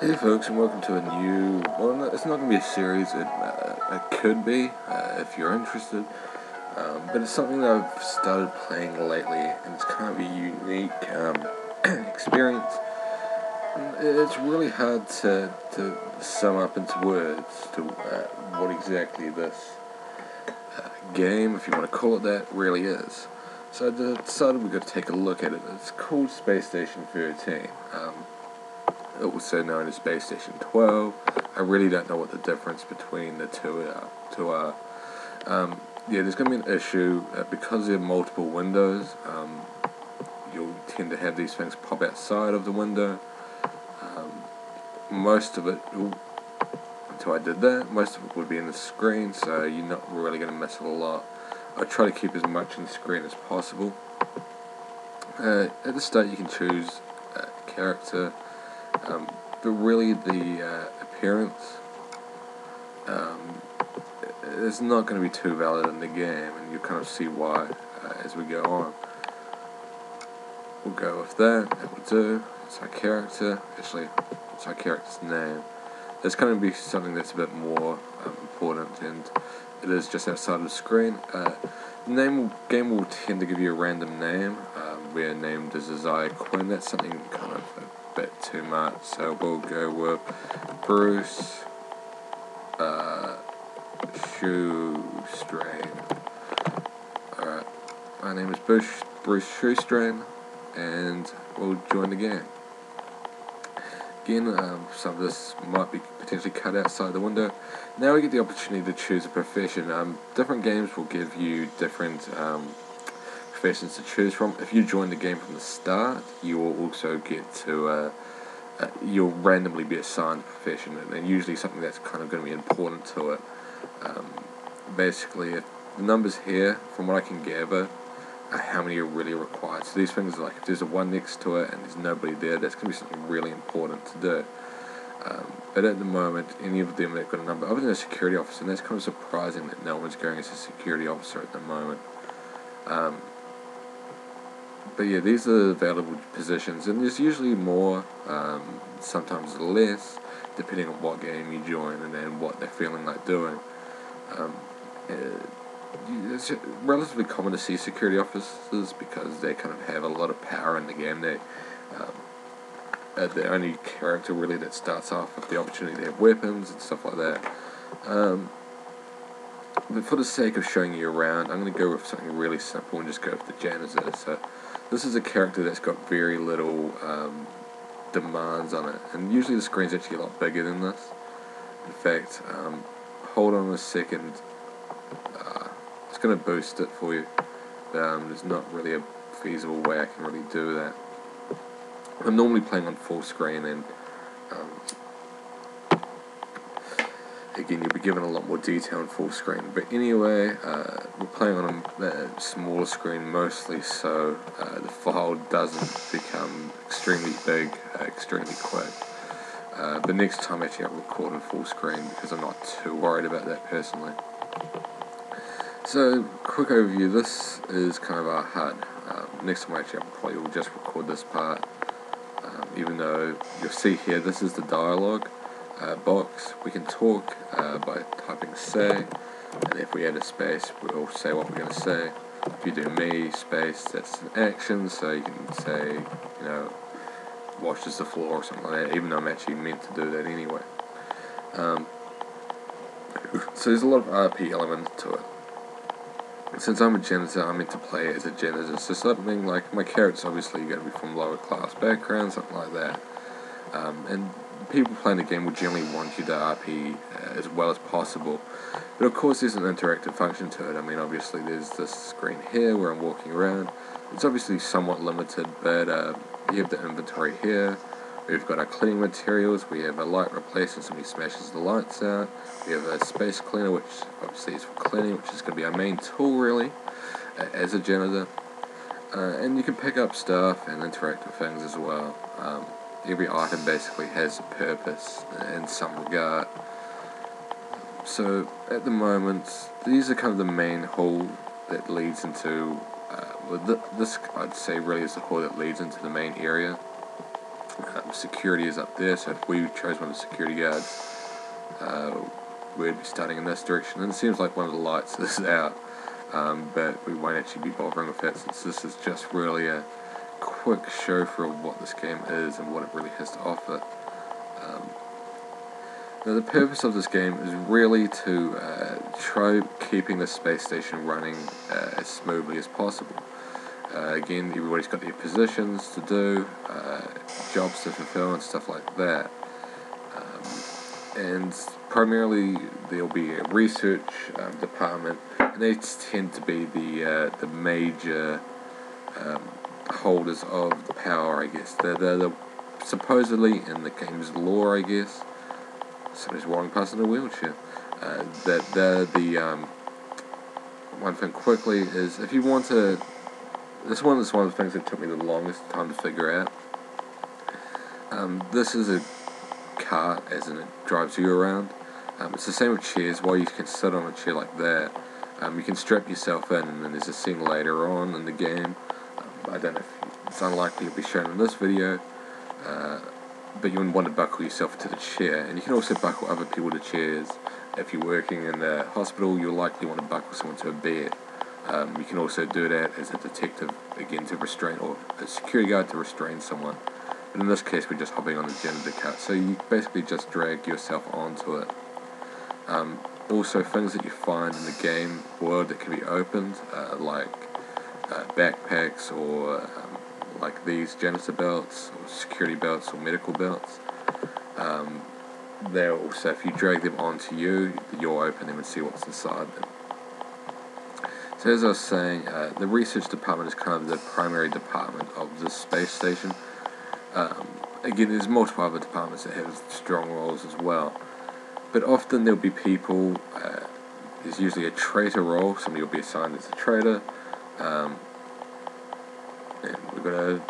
Hey folks, and welcome to a new. Well, it's not going to be a series. It, uh, it could be uh, if you're interested, um, but it's something that I've started playing lately, and it's kind of a unique um, experience. It's really hard to to sum up into words to uh, what exactly this uh, game, if you want to call it that, really is. So I decided we got to take a look at it. It's called Space Station 13. Um, also known as Baystation 12. I really don't know what the difference between the two are. Two are. Um, yeah, there's going to be an issue uh, because there are multiple windows. Um, you'll tend to have these things pop outside of the window. Um, most of it, until I did that, most of it would be in the screen, so you're not really going to miss it a lot. I try to keep as much in the screen as possible. Uh, at the start, you can choose a character um, but really, the uh, appearance um, is not going to be too valid in the game, and you kind of see why uh, as we go on. We'll go with that, that will do. It's our character, actually, it's our character's name. There's going to be something that's a bit more um, important, and it is just outside of the screen. Uh, the name game will tend to give you a random name. Um, we're named as Isaiah Quinn. That's something kind of bit too much, so we'll go with Bruce uh, Shoestrain. Alright, my name is Bruce, Bruce Shoestrain, and we'll join the game. Again, um, some of this might be potentially cut outside the window. Now we get the opportunity to choose a profession. Um, different games will give you different um, professions to choose from. If you join the game from the start, you will also get to uh, uh, you'll randomly be assigned a profession, and usually something that's kind of going to be important to it. Um, basically, the numbers here, from what I can gather, are how many are really required. So these things, are like if there's a one next to it and there's nobody there, that's going to be something really important to do. Um, but at the moment, any of them that got a number, other than a security officer, and that's kind of surprising that no one's going as a security officer at the moment. Um, but yeah, these are available positions, and there's usually more, um, sometimes less, depending on what game you join and then what they're feeling like doing. Um, it's relatively common to see security officers because they kind of have a lot of power in the game. They um, are the only character really that starts off with the opportunity to have weapons and stuff like that. Um, but for the sake of showing you around, I'm going to go with something really simple and just go with the janitor. So this is a character that's got very little um, demands on it, and usually the screen's actually a lot bigger than this. In fact, um, hold on a second. Uh, it's going to boost it for you. Um, there's not really a feasible way I can really do that. I'm normally playing on full screen and again you'll be given a lot more detail in full screen. But anyway uh, we're playing on a, a smaller screen mostly so uh, the file doesn't become extremely big uh, extremely quick. Uh, but next time actually I'll record in full screen because I'm not too worried about that personally. So quick overview this is kind of our HUD. Um, next time I actually I probably will just record this part. Um, even though you'll see here this is the dialogue box, we can talk uh, by typing say, and if we add a space, we'll say what we're going to say. If you do me space, that's an action, so you can say, you know, washes the floor or something like that, even though I'm actually meant to do that anyway. Um, so there's a lot of RP element to it. Since I'm a janitor, I'm meant to play as a janitor, so something like my character's obviously going to be from lower class background, something like that. Um, and people playing the game will generally want you to RP uh, as well as possible. But of course, there's an interactive function to it. I mean, obviously, there's this screen here where I'm walking around. It's obviously somewhat limited, but uh, you have the inventory here. We've got our cleaning materials. We have a light replacer, somebody smashes the lights out. We have a space cleaner, which obviously is for cleaning, which is going to be our main tool, really, uh, as a janitor. Uh, and you can pick up stuff and interact with things as well. Um, every item basically has a purpose in some regard. So at the moment, these are kind of the main hall that leads into. Uh, well, th- this I'd say really is the hall that leads into the main area. Um, security is up there, so if we chose one of the security guards, uh, we'd be starting in this direction. And it seems like one of the lights is out, um, but we won't actually be bothering with that since this is just really a quick show for what this game is and what it really has to offer. Um, now the purpose of this game is really to uh, try keeping the space station running uh, as smoothly as possible. Uh, again, everybody's got their positions to do, uh, jobs to fulfill, and stuff like that. Um, and primarily, there'll be a research um, department, and they tend to be the uh, the major um, holders of the power, I guess. They're, they're, they're supposedly in the game's lore, I guess. Somebody's walking past in a wheelchair. Uh, that they're the um, one thing quickly is if you want to this one is one of the things that took me the longest time to figure out. Um, this is a cart, as in it drives you around. Um, it's the same with chairs. While you can sit on a chair like that, um, you can strap yourself in, and then there's a scene later on in the game. I don't know if it's unlikely it'll be shown in this video, uh, but you wouldn't want to buckle yourself to the chair. And you can also buckle other people to chairs. If you're working in the hospital, you'll likely want to buckle someone to a bed. Um, you can also do that as a detective, again, to restrain, or a security guard to restrain someone. But in this case, we're just hopping on the janitor cart, so you basically just drag yourself onto it. Um, also, things that you find in the game world that can be opened, uh, like uh, backpacks or um, like these janitor belts, or security belts, or medical belts. Um, they're also, if you drag them onto you, you'll open them and see what's inside them. So as I was saying, uh, the research department is kind of the primary department of the space station. Um, again, there's multiple other departments that have strong roles as well. But often there'll be people, uh, there's usually a traitor role, somebody will be assigned as a traitor. Um, and we're to,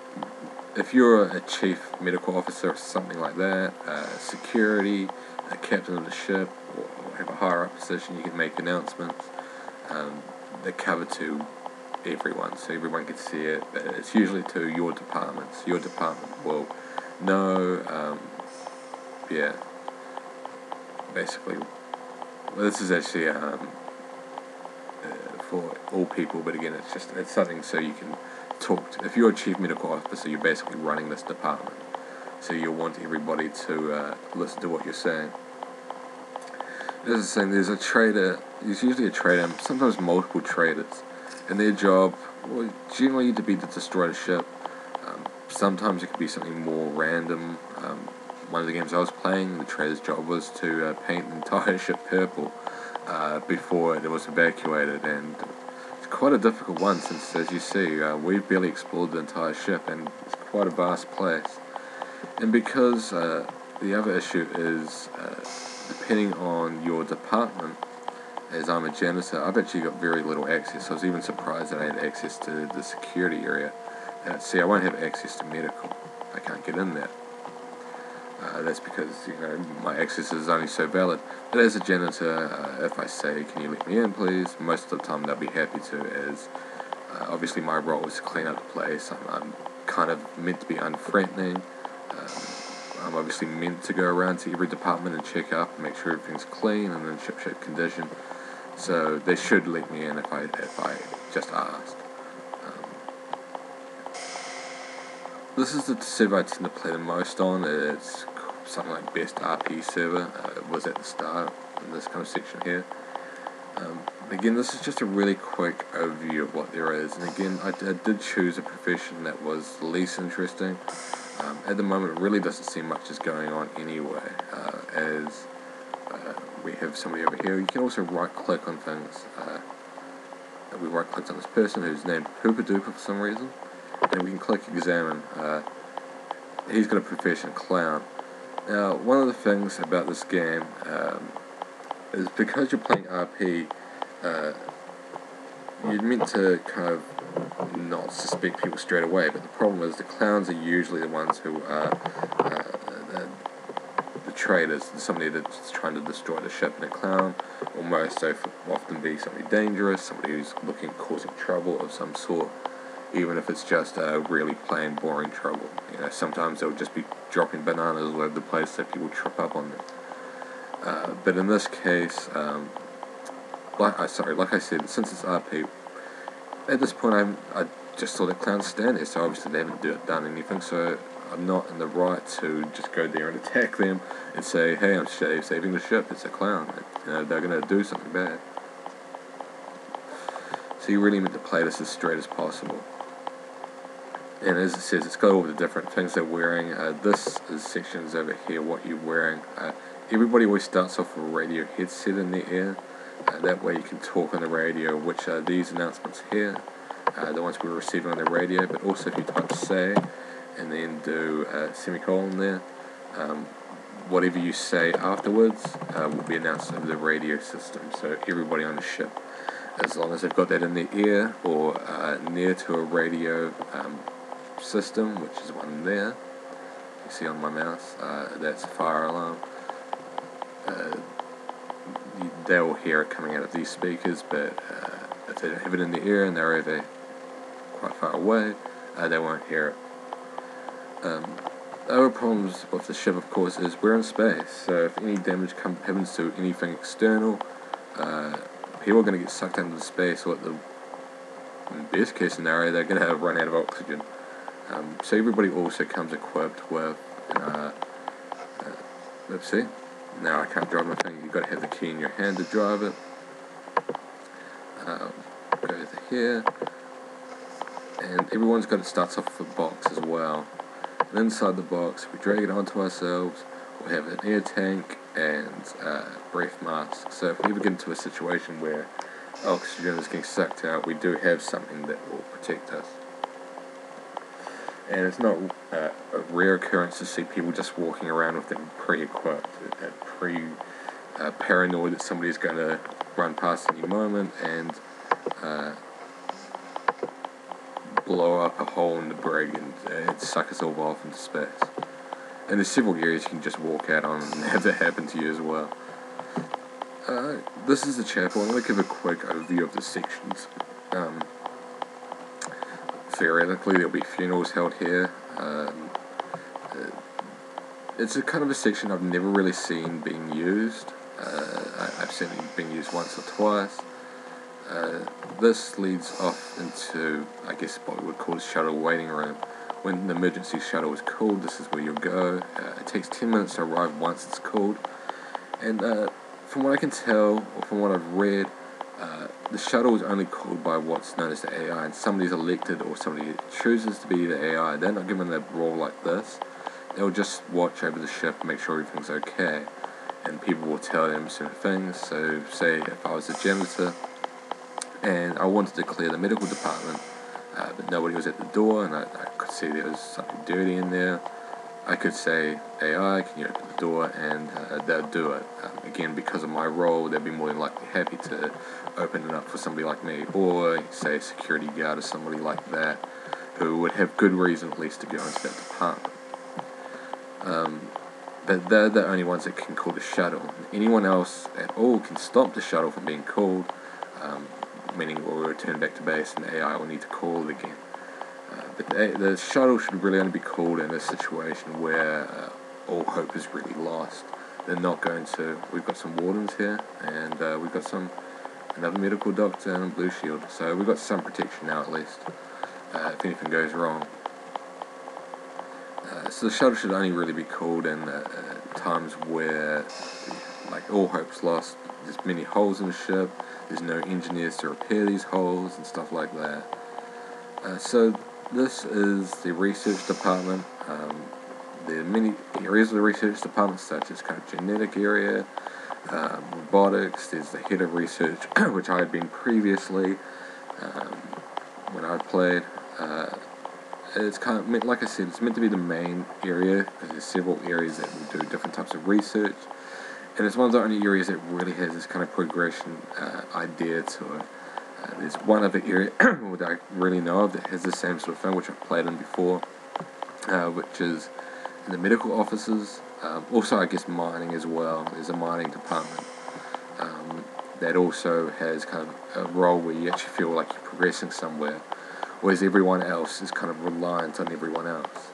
if you're a chief medical officer or something like that, uh, security, a captain of the ship, or have a higher up position, you can make announcements. Um, they're covered to everyone, so everyone can see it. But it's usually to your departments. Your department will know. Um, yeah, basically, well, this is actually um, for all people. But again, it's just it's something so you can talk. To, if you're a chief medical officer, you're basically running this department. So you'll want everybody to uh, listen to what you're saying. As I saying, there's a traitor, there's usually a traitor, sometimes multiple traitors, and their job will generally to be to destroy the ship. Um, sometimes it could be something more random. Um, one of the games I was playing, the traitor's job was to uh, paint the entire ship purple uh, before it was evacuated, and it's quite a difficult one since, as you see, uh, we've barely explored the entire ship, and it's quite a vast place. And because uh, the other issue is uh, depending on your department, as I'm a janitor, I've actually got very little access. I was even surprised that I had access to the security area. Uh, see, I won't have access to medical. I can't get in there. Uh, that's because you know my access is only so valid. But as a janitor, uh, if I say, "Can you let me in, please?" most of the time they'll be happy to. As uh, obviously my role is to clean up the place. I'm, I'm kind of meant to be unthreatening. Um, I'm obviously meant to go around to every department and check up and make sure everything's clean and in ship-shape condition. So they should let me in if I if I just asked. This is the server I tend to play the most on. It's something like best RP server. Uh, it was at the start in this kind of section here. Um, again, this is just a really quick overview of what there is. And again, I, did choose a profession that was least interesting. Um, at the moment, it really doesn't seem much is going on anyway, uh, as uh, we have somebody over here. You can also right-click on things. Uh, we right-clicked on this person who's named Poopa Doopa for some reason, and we can click Examine. Uh, he's got a profession, Clown. Now, one of the things about this game um, is because you're playing RP, uh, you're meant to kind of not suspect people straight away, but the problem is the clowns are usually the ones who are uh, the, the traitors, somebody that's trying to destroy the ship. And a clown will most often be somebody dangerous, somebody who's looking causing trouble of some sort, even if it's just a really plain, boring trouble. You know, sometimes they'll just be dropping bananas all over the place so people trip up on them. Uh, but in this case, um, like I sorry, like I said, since it's RP, at this point I'm, I just saw the clowns stand there, so obviously they haven't do, done anything, so I'm not in the right to just go there and attack them and say, hey, I'm saving the ship, it's a clown. You know, they're going to do something bad. So you really need to play this as straight as possible. And as it says, it's got all the different things they're wearing. Uh, this is sections over here, what you're wearing. Uh, everybody always starts off with a radio headset in their ear. Uh, that way you can talk on the radio, which are these announcements here, uh, the ones we're receiving on the radio, but also if you type say and then do a semicolon there, um, whatever you say afterwards uh, will be announced over the radio system, so everybody on the ship, as long as they've got that in their ear or uh, near to a radio um, system, which is one there, you see on my mouse, uh, that's a fire alarm. Uh, they'll hear it coming out of these speakers, but uh, if they don't have it in the ear and they're over quite far away, uh, they won't hear it. Um, other problems with the ship, of course, is we're in space, so if any damage come, happens to anything external, uh, people are going to get sucked into space, or at the best case scenario, they're going to have run out of oxygen. Um, so everybody also comes equipped with, uh, uh, let's see, now I can't drive my thing, you've got to have the key in your hand to drive it. Um, go to here, and everyone's got to start off with a box as well. And inside the box, we drag it onto ourselves, we'll have an air tank and uh, breath mask. So if we ever get into a situation where oxygen is getting sucked out, we do have something that will protect us. And it's not uh, a rare occurrence to see people just walking around with them pre-equipped, uh, pre uh, paranoid that somebody's going to run past any moment and uh, blow up a hole in the brig and uh, suck us all off into space. And there's several areas you can just walk out on and have that happen to you as well. Uh, this is the chapel. I'm going to give a quick overview of the sections. Um, theoretically, there'll be funerals held here. Um, uh, it's a kind of a section I've never really seen being used. Uh, I, have seen it being used once or twice. Uh, this leads off into, I guess, what we would call a shuttle waiting room. When the emergency shuttle is called, this is where you'll go. Uh, it takes 10 minutes to arrive once it's called. And uh, from what I can tell, or from what I've read, the shuttle is only called by what's known as the AI, and somebody's elected or somebody chooses to be the AI. They're not given a role like this. They'll just watch over the ship make sure everything's okay. And people will tell them certain things. So, say if I was a janitor, and I wanted to clear the medical department, uh, but nobody was at the door, and I, I, could see there was something dirty in there. I could say, AI, can you open the door, and uh, they'll do it. Um, again, because of my role, they'd be more than likely happy to open it up for somebody like me, or say a security guard or somebody like that, who would have good reason at least to go into that department. Um, but they're the only ones that can call the shuttle. Anyone else at all can stop the shuttle from being called. Um, meaning we'll return back to base and AI will need to call it again. Uh, the, shuttle should really only be called in a situation where uh, all hope is really lost. They're not going to. We've got some wardens here, and uh, we've got some another medical doctor and a blue shield, so we've got some protection now at least. Uh, if anything goes wrong. Uh, so the shuttle should only really be called in uh, times where, like, all hope's lost. There's many holes in the ship there's no engineers to repair these holes and stuff like that. Uh, so this is the research department. Um, there are many areas of the research department, such as kind of genetic area, um, robotics. There's the head of research, which I had been previously um, when I played. Uh, it's kind of like I said, it's meant to be the main area because there's several areas that will do different types of research and it's one of the only areas that really has this kind of progression uh, idea to it. Uh, there's one other area that I really know of that has the same sort of thing, which I've played in before, uh, which is in the medical offices. Um, also, I guess mining as well. There's a mining department um, that also has kind of a role where you actually feel like you're progressing somewhere, whereas everyone else is kind of reliant on everyone else.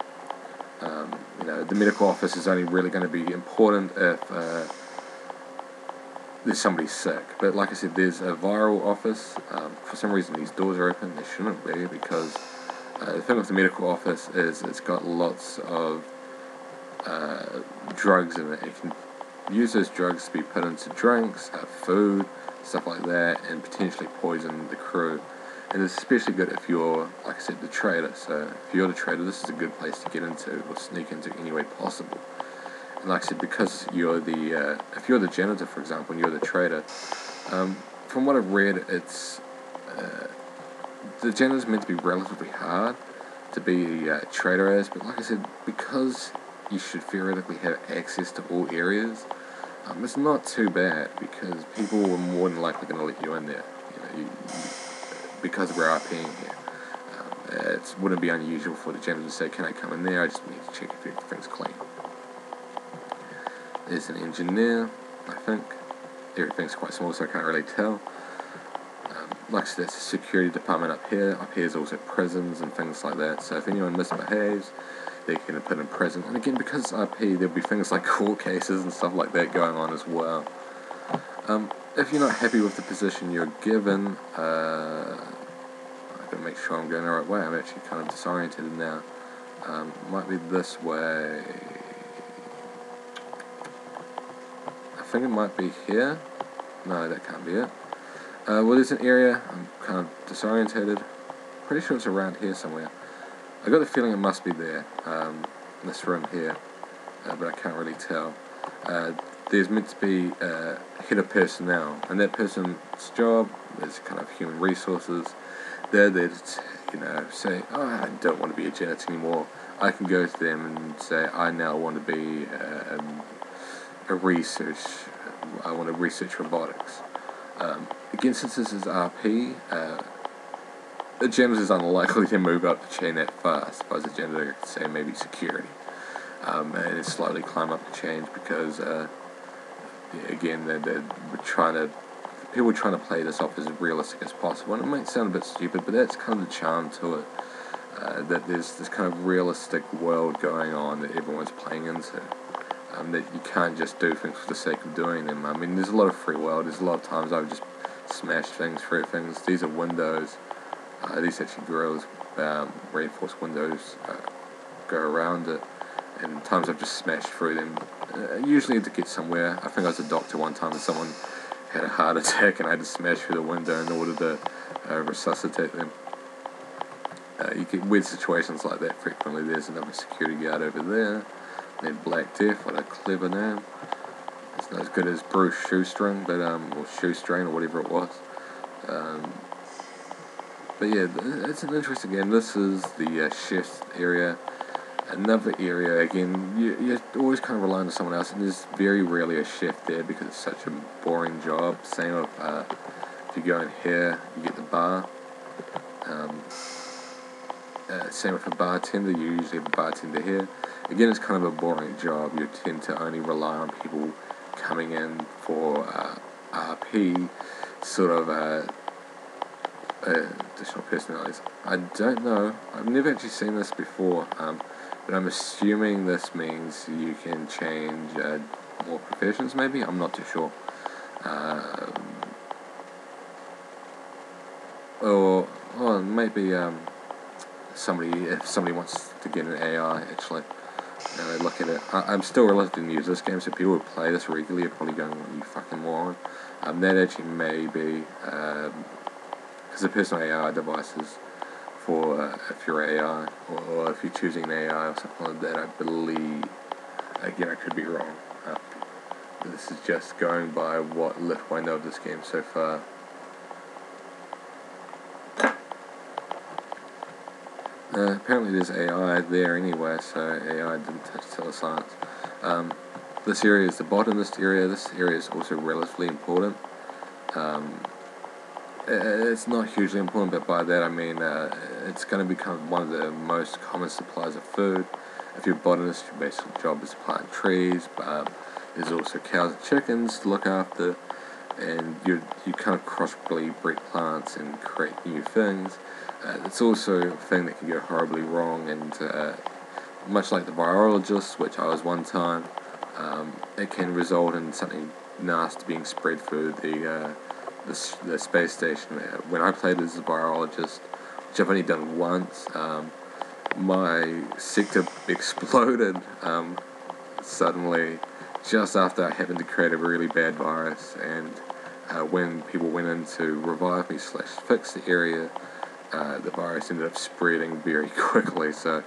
Um, you know, the medical office is only really going to be important if uh, there's somebody sick. But like I said, there's a viral office. Um, for some reason, these doors are open. They shouldn't be because uh, the thing with the medical office is it's got lots of uh, drugs in it. It can use those drugs to be put into drinks, uh, food, stuff like that, and potentially poison the crew. And it's especially good if you're, like I said, the traitor. So if you're the traitor, this is a good place to get into or sneak into any way possible. Like I said, because you're the, uh, if you're the janitor, for example, and you're the traitor, um, from what I've read, it's uh, the janitor's meant to be relatively hard to be a uh, traitor as, but like I said, because you should theoretically have access to all areas, um, it's not too bad because people are more than likely going to let you in there. You know, you, you, because we're RPing here. Um, it wouldn't be unusual for the janitor to say, can I come in there? I just need to check if everything's clean. There's an engineer, I think. Everything's quite small, so I can't really tell. Um, like I said, security department up here. Up here is also prisons and things like that. So if anyone misbehaves, going to put in prison. And again, because RP, there'll be things like court cases and stuff like that going on as well. Um, if you're not happy with the position you're given, uh, I gotta make sure I'm going the right way. I'm actually kind of disoriented now. Um, might be this way. I think it might be here. No, that can't be it. Uh, well, there's an area. I'm kind of disorientated. Pretty sure it's around here somewhere. I got the feeling it must be there. Um, this room here, uh, but I can't really tell. Uh, there's meant to be a head of personnel, and that person's job is kind of human resources. They're there to, you know, say, oh, I don't want to be a janitor anymore. I can go to them and say, I now want to be a, um, a research, I want to research robotics. Um, again, since this is RP, uh, the janitor is unlikely to move up the chain that fast. I was a janitor, I'd say maybe security. Um, and slowly climb up the chain because uh, again, they're, they're trying to people trying to play this off as realistic as possible, and it might sound a bit stupid, but that's kind of the charm to it. Uh, that there's this kind of realistic world going on that everyone's playing into. Um, that you can't just do things for the sake of doing them. I mean, there's a lot of free world. There's a lot of times I've just smashed things through things. These are windows. Uh, these actually grills, um, reinforced windows uh, go around it, and times I've just smashed through them uh, usually to get somewhere. I think I was a doctor one time and someone had a heart attack and I had to smash through the window in order to uh, resuscitate them. Uh, you get weird situations like that frequently. There's another security guard over there. Then Black Death, what a clever name. It's not as good as Bruce Shoestring, but um, or Shoestring or whatever it was. Um, but yeah, it's an interesting game. This is the uh, chef's area another area again you, you're always kind of relying on someone else and there's very rarely a chef there because it's such a boring job same with uh, if you go in here you get the bar um, uh, same with a bartender you're usually a bartender here again it's kind of a boring job you tend to only rely on people coming in for uh, RP sort of uh, additional personalities I don't know I've never actually seen this before um, but I'm assuming this means you can change uh, more professions, maybe? I'm not too sure. Um, or, or maybe um, somebody, if somebody wants to get an AI, actually, and look at it. I, am still reluctant to use this game, so people who play this regularly are probably going, you fucking moron. Um, that actually may be, because um, the personal AI devices for uh, if you're AI or if you're choosing an AI or something like that. I believe, again, I could be wrong. Uh, this is just going by what little I know of this game so far. Uh, apparently there's AI there anyway, so AI didn't touch telescience. Um, this area is the botanist area. This area is also relatively important. Um, it's not hugely important, but by that I mean uh, it's going to become one of the most common supplies of food. If you're a botanist, your basic job is to plant trees. But, um, there's also cows and chickens to look after, and you you kind of crossbreed breed plants and create new things. Uh, it's also a thing that can go horribly wrong, and uh, much like the virologist, which I was one time, um, it can result in something nasty being spread through the, uh, the, the, space station. When I played as a virologist, which I've only done once, um, my sector exploded um, suddenly just after I happened to create a really bad virus. And uh, when people went in to revive me slash fix the area, uh, the virus ended up spreading very quickly. So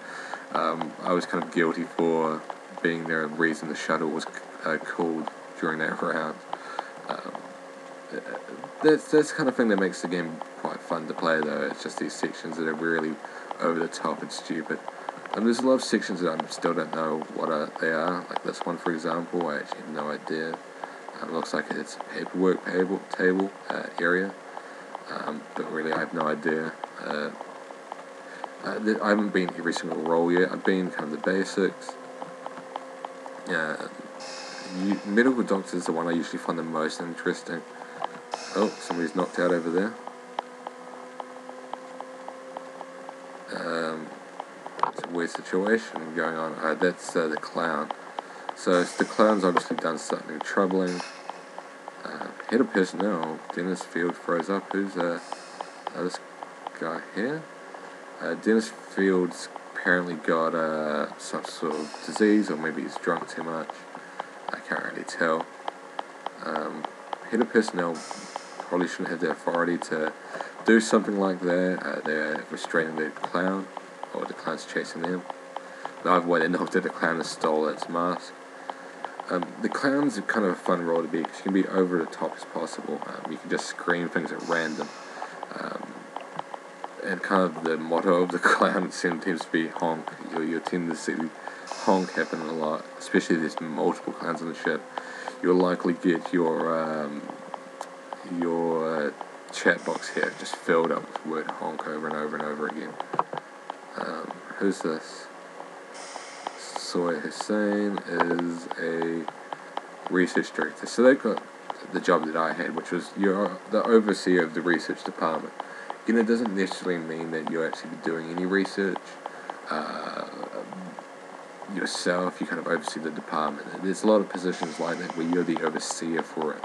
um, I was kind of guilty for being there and reason the shuttle was uh, called during that round. Um, that's that's the kind of thing that makes the game quite fun to play though. It's just these sections that are really over the top and stupid. And there's a lot of sections that I still don't know what are, they are. Like this one, for example, I actually have no idea. Um, looks like it's a paperwork table, table uh, area, um, but really I have no idea. Uh, uh, I haven't been every single role yet. I've been kind of the basics. Yeah, you, medical doctor is the one I usually find the most interesting. Oh, somebody's knocked out over there. Um, it's a weird situation going on. Uh, that's uh, the clown. So the clown's obviously done something troubling. Uh, head of personnel, Dennis Field froze up. Who's uh, uh this guy here? Uh, Dennis Field's apparently got uh, some sort of disease, or maybe he's drunk too much. I can't really tell. Um, head of personnel probably shouldn't have the authority to do something like that. Uh, they're restraining the clown, or the clown's chasing them. Either way, they know that the clown has stolen its mask. Um, the clown's kind of a fun role to be because you can be over the top as possible. Um, you can just scream things at random. And kind of the motto of the clown seems to be honk. You, you tend to see honk happen a lot, especially if there's multiple clowns on the ship. You'll likely get your um, your uh, chat box here just filled up with word honk over and over and over again. Um, who's this? Soy Hussein is a research director. So they've got the job that I had, which was you're the overseer of the research department you know, it doesn't necessarily mean that you're actually doing any research uh, yourself. You kind of oversee the department. There's a lot of positions like that where you're the overseer for it.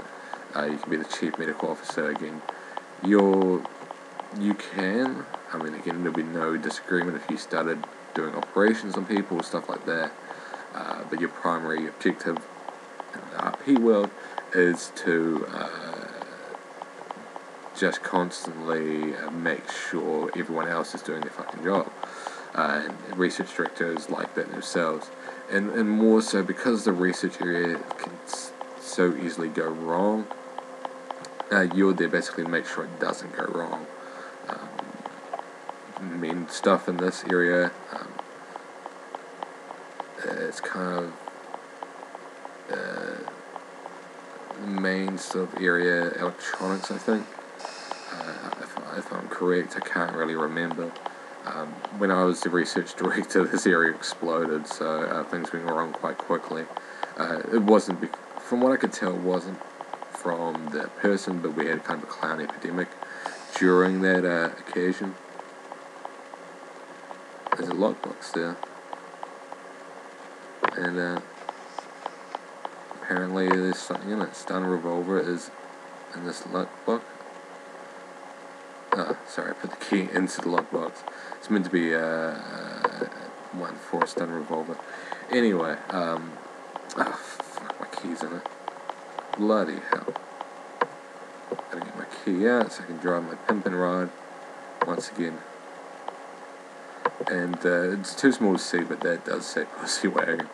Uh, you can be the chief medical officer again. You're, you can, I mean, again, there'll be no disagreement if you started doing operations on people, stuff like that. Uh, but your primary objective in the RP world is to uh, just constantly make sure everyone else is doing their fucking job. Uh, and research directors like that themselves. And, and more so because the research area can so easily go wrong, uh, you're there basically to make sure it doesn't go wrong. Um, I mean, stuff in this area, um, it's kind of uh, main sort of area, electronics, I think correct. I can't really remember. Um, when I was the research director, this area exploded, so uh, things went wrong quite quickly. Uh, it wasn't, be- from what I could tell, it wasn't from the person, but we had kind of a clown epidemic during that uh, occasion. There's a lockbox there. And uh, apparently there's something in it. Stun revolver is in this lockbox. Uh, sorry, I put the key into the lockbox. It's meant to be uh, uh, one four stun revolver. Anyway, um, oh, fuck, my key's in it. Bloody hell. Gotta get my key out so I can drive my pimpin' rod once again. And uh, it's too small to see, but that does say Pussy Wagon.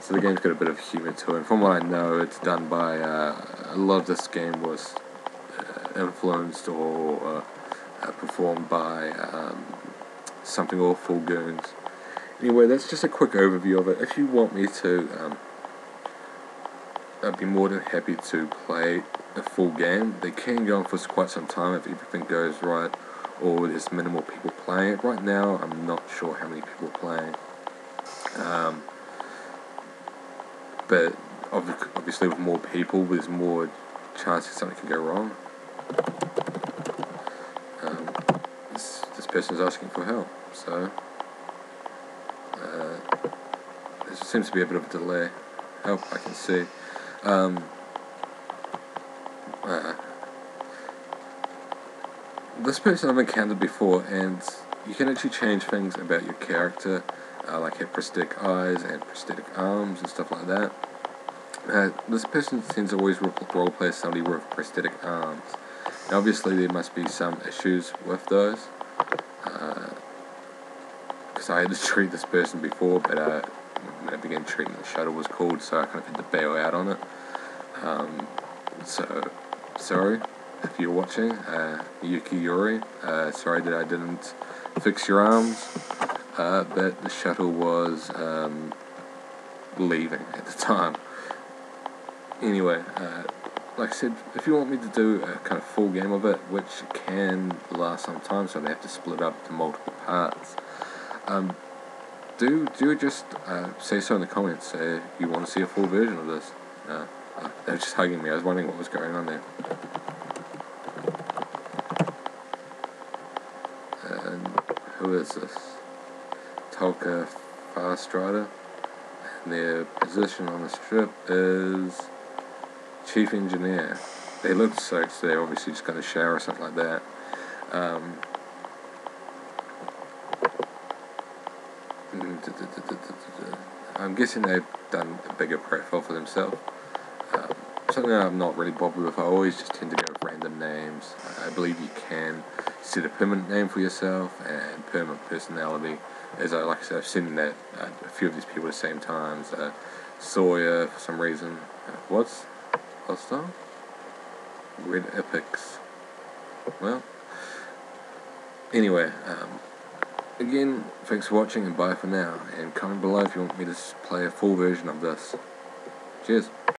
So the game's got a bit of humour to it. From what I know, it's done by, uh, a lot of this game was influenced or uh, uh, performed by um, Something Awful Goons. Anyway, that's just a quick overview of it. If you want me to, um, I'd be more than happy to play a full game. They can go on for quite some time if everything goes right or there's minimal people playing it. Right now, I'm not sure how many people are playing. Um, but obviously, with more people, there's more chance that something can go wrong. Um, this, this person's asking for help, so uh, seems to be a bit of a delay. Hope I can see. Um, uh, this person I've encountered before, and you can actually change things about your character, uh, like have prosthetic eyes and prosthetic arms and stuff like that. Uh, this person tends to always roleplay somebody with prosthetic arms. Obviously, there must be some issues with those. Because uh, I had to treat this person before, but uh, when I began treating the shuttle was called, so I kind of had to bail out on it. Um, so, sorry if you're watching, uh, Yuki Yuri. Uh, sorry that I didn't fix your arms, uh, but the shuttle was um, leaving at the time. Anyway, uh, like I said, if you want me to do a kind of full game of it, which can last some time, so they have to split up to multiple parts, um, do do just uh, say so in the comments. Say you want to see a full version of this. Uh, uh, they're just hugging me. I was wondering what was going on there. And who is this? Tolka Farstrider. And their position on the strip is chief engineer. They look so, so they're obviously just going to shower or something like that. Um, I'm guessing they've done a bigger profile for themselves. Um, something I'm not really bothered with. I always just tend to go with random names. I believe you can set a permanent name for yourself and permanent personality. As I like I said, I've seen that uh, a few of these people at the same times. Uh, Sawyer for some reason. Uh, what's that? Red Epics. Well, anyway. Um, Again, thanks for watching and bye for now. And comment below if you want me to play a full version of this. Cheers.